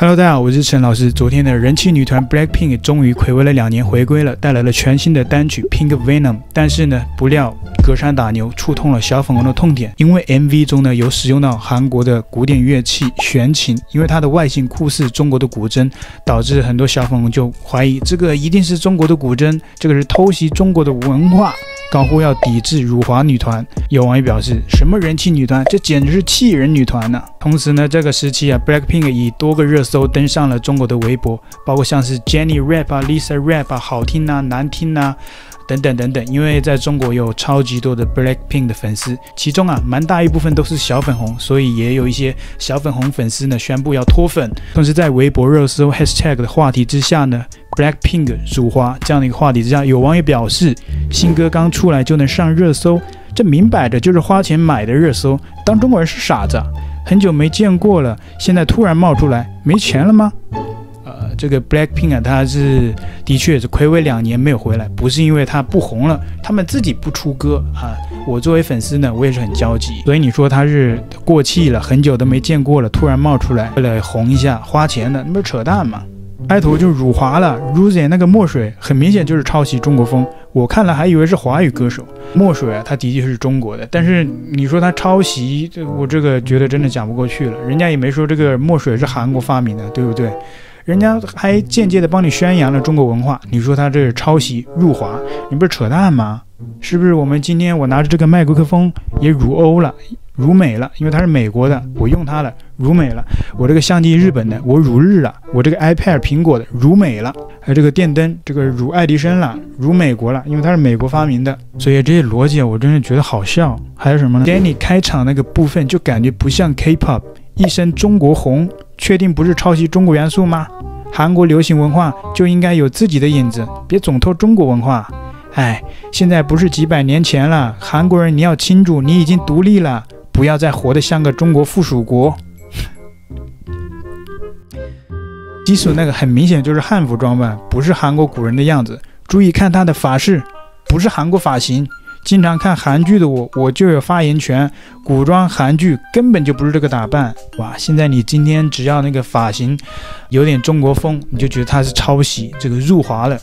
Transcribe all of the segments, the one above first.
Hello，大家好，我是陈老师。昨天的人气女团 Blackpink 终于暌违了两年回归了，带来了全新的单曲 Pink Venom。但是呢，不料隔山打牛，触痛了小粉红的痛点。因为 MV 中呢有使用到韩国的古典乐器弦琴，因为它的外形酷似中国的古筝，导致很多小粉红就怀疑这个一定是中国的古筝，这个是偷袭中国的文化。高呼要抵制辱华女团，有网友表示：“什么人气女团，这简直是气人女团呢！”同时呢，这个时期啊，Blackpink 以多个热搜登上了中国的微博，包括像是 Jennie Rap 啊、Lisa Rap 啊，好听啊、难听啊。等等等等，因为在中国有超级多的 Blackpink 的粉丝，其中啊，蛮大一部分都是小粉红，所以也有一些小粉红粉丝呢宣布要脱粉。同时，在微博热搜 Hashtag 的话题之下呢，Blackpink 辱华这样的一个话题之下，有网友表示，新歌刚出来就能上热搜，这明摆着就是花钱买的热搜，当中国人是傻子？很久没见过了，现在突然冒出来，没钱了吗？呃这个 Blackpink 啊，他是的确是暌违两年没有回来，不是因为他不红了，他们自己不出歌啊。我作为粉丝呢，我也是很焦急。所以你说他是过气了，很久都没见过了，突然冒出来为了红一下花钱的，那不是扯淡吗？开头就辱华了 Rosie 那个墨水很明显就是抄袭中国风，我看了还以为是华语歌手。墨水啊，他的确是中国的，但是你说他抄袭，这我这个觉得真的讲不过去了。人家也没说这个墨水是韩国发明的，对不对？人家还间接的帮你宣扬了中国文化，你说他这是抄袭入华，你不是扯淡吗？是不是？我们今天我拿着这个麦克风也辱欧了，辱美了，因为它是美国的，我用它了，辱美了。我这个相机日本的，我辱日了。我这个 iPad 苹果的，辱美了。还有这个电灯，这个辱爱迪生了，辱美国了，因为它是美国发明的。所以这些逻辑我真是觉得好笑。还有什么呢？Danny 开场那个部分就感觉不像 K-pop，一身中国红。确定不是抄袭中国元素吗？韩国流行文化就应该有自己的影子，别总偷中国文化。哎，现在不是几百年前了，韩国人你要清楚，你已经独立了，不要再活得像个中国附属国。基础那个很明显就是汉服装扮，不是韩国古人的样子。注意看他的发饰，不是韩国发型。经常看韩剧的我，我就有发言权。古装韩剧根本就不是这个打扮，哇！现在你今天只要那个发型有点中国风，你就觉得它是抄袭，这个入华了。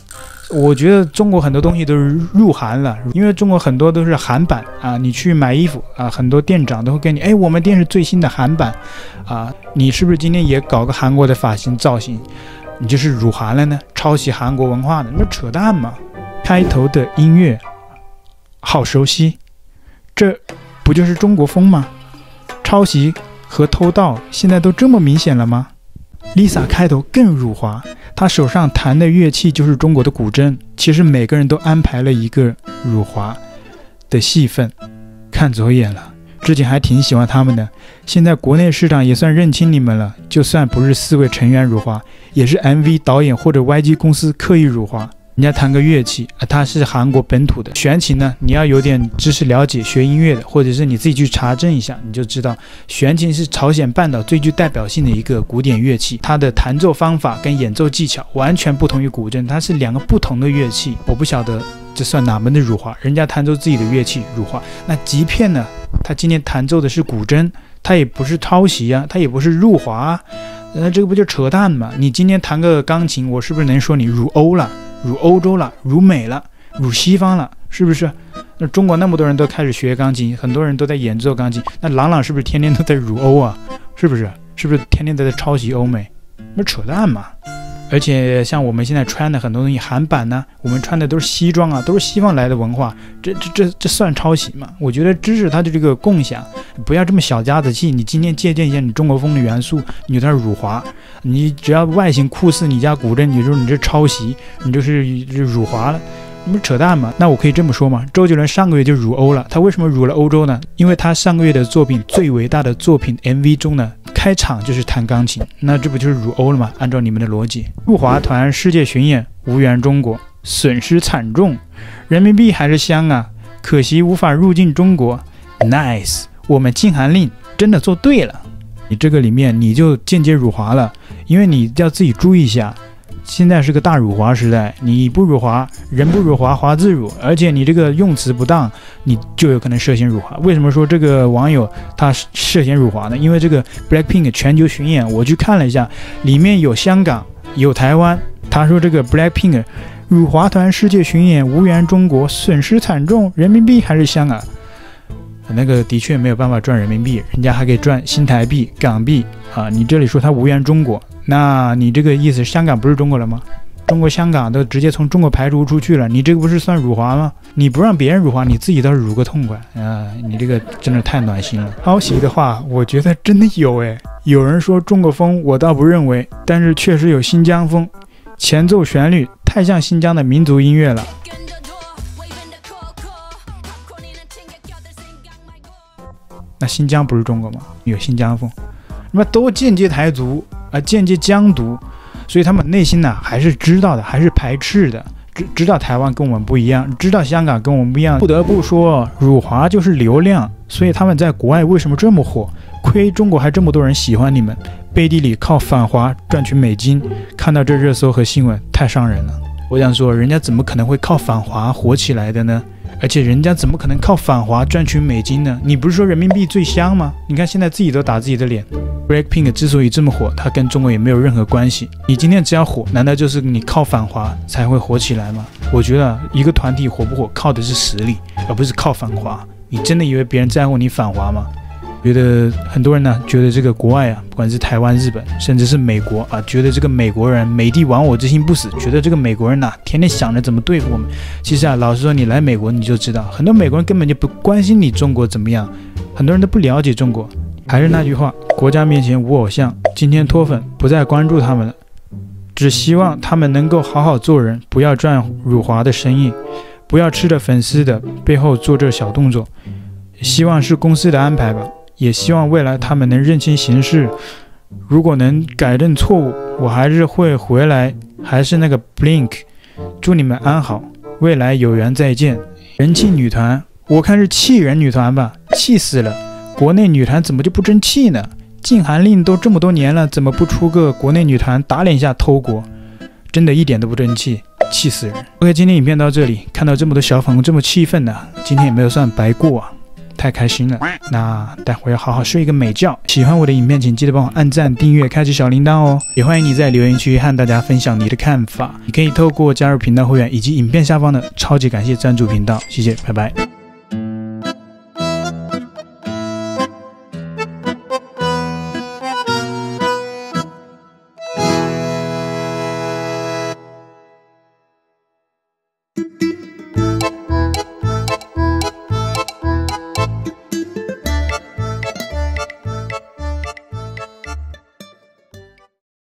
我觉得中国很多东西都是入韩了，因为中国很多都是韩版啊。你去买衣服啊，很多店长都会跟你，哎，我们店是最新的韩版啊。你是不是今天也搞个韩国的发型造型？你就是辱韩了呢？抄袭韩国文化的，那扯淡嘛！开头的音乐。好熟悉，这不就是中国风吗？抄袭和偷盗现在都这么明显了吗？Lisa 开头更辱华，她手上弹的乐器就是中国的古筝。其实每个人都安排了一个辱华的戏份，看走眼了。之前还挺喜欢他们的，现在国内市场也算认清你们了。就算不是四位成员辱华，也是 MV 导演或者 YG 公司刻意辱华。人家弹个乐器啊，它是韩国本土的弦琴呢。你要有点知识了解学音乐的，或者是你自己去查证一下，你就知道弦琴是朝鲜半岛最具代表性的一个古典乐器。它的弹奏方法跟演奏技巧完全不同于古筝，它是两个不同的乐器。我不晓得这算哪门的辱华？人家弹奏自己的乐器辱华，那即便呢，他今天弹奏的是古筝，他也不是抄袭啊，他也不是入华，啊那这个不就扯淡吗？你今天弹个钢琴，我是不是能说你入欧了？辱欧洲了，辱美了，辱西方了，是不是？那中国那么多人都开始学钢琴，很多人都在演奏钢琴。那朗朗是不是天天都在辱欧啊？是不是？是不是天天都在抄袭欧美？那扯淡嘛！而且像我们现在穿的很多东西，韩版呢，我们穿的都是西装啊，都是西方来的文化，这这这这算抄袭吗？我觉得知识它的这个共享，不要这么小家子气。你今天借鉴一下你中国风的元素，你在辱华，你只要外形酷似你家古镇，你说你这抄袭，你就是辱华了。你不扯淡吗？那我可以这么说吗？周杰伦上个月就辱欧了，他为什么辱了欧洲呢？因为他上个月的作品最伟大的作品 MV 中呢，开场就是弹钢琴，那这不就是辱欧了吗？按照你们的逻辑，入华团世界巡演无缘中国，损失惨重，人民币还是香啊，可惜无法入境中国。Nice，我们禁韩令真的做对了，你这个里面你就间接辱华了，因为你要自己注意一下。现在是个大辱华时代，你不辱华，人不辱华，华自辱，而且你这个用词不当，你就有可能涉嫌辱华。为什么说这个网友他涉嫌辱华呢？因为这个 Blackpink 全球巡演，我去看了一下，里面有香港，有台湾。他说这个 Blackpink 辱华团世界巡演无缘中国，损失惨重，人民币还是香港。那个的确没有办法赚人民币，人家还可以赚新台币、港币啊！你这里说他无缘中国，那你这个意思，香港不是中国了吗？中国香港都直接从中国排除出去了，你这个不是算辱华吗？你不让别人辱华，你自己倒是辱个痛快啊！你这个真的太暖心了。抄袭的话，我觉得真的有诶。有人说中国风，我倒不认为，但是确实有新疆风，前奏旋律太像新疆的民族音乐了。那新疆不是中国吗？有新疆风，那么都间接台独啊，间接疆独，所以他们内心呢还是知道的，还是排斥的，知知道台湾跟我们不一样，知道香港跟我们不一样。不得不说，辱华就是流量，所以他们在国外为什么这么火？亏中国还这么多人喜欢你们，背地里靠反华赚取美金。看到这热搜和新闻，太伤人了。我想说，人家怎么可能会靠反华火起来的呢？而且人家怎么可能靠反华赚取美金呢？你不是说人民币最香吗？你看现在自己都打自己的脸。Blackpink 之所以这么火，它跟中国也没有任何关系。你今天只要火，难道就是你靠反华才会火起来吗？我觉得一个团体火不火，靠的是实力，而不是靠反华。你真的以为别人在乎你反华吗？觉得很多人呢，觉得这个国外啊，不管是台湾、日本，甚至是美国啊，觉得这个美国人美帝亡我之心不死，觉得这个美国人呐，天天想着怎么对付我们。其实啊，老实说，你来美国你就知道，很多美国人根本就不关心你中国怎么样，很多人都不了解中国。还是那句话，国家面前无偶像。今天脱粉不再关注他们了，只希望他们能够好好做人，不要赚辱华的生意，不要吃着粉丝的背后做这小动作。希望是公司的安排吧。也希望未来他们能认清形势，如果能改正错误，我还是会回来，还是那个 Blink。祝你们安好，未来有缘再见。人气女团，我看是气人女团吧，气死了！国内女团怎么就不争气呢？禁韩令都这么多年了，怎么不出个国内女团打脸一下偷国？真的一点都不争气，气死人！OK，今天影片到这里，看到这么多小粉红这么气愤呢，今天也没有算白过啊。太开心了，那待会要好好睡一个美觉。喜欢我的影片，请记得帮我按赞、订阅、开启小铃铛哦。也欢迎你在留言区和大家分享你的看法。你可以透过加入频道会员以及影片下方的超级感谢赞助频道，谢谢，拜拜。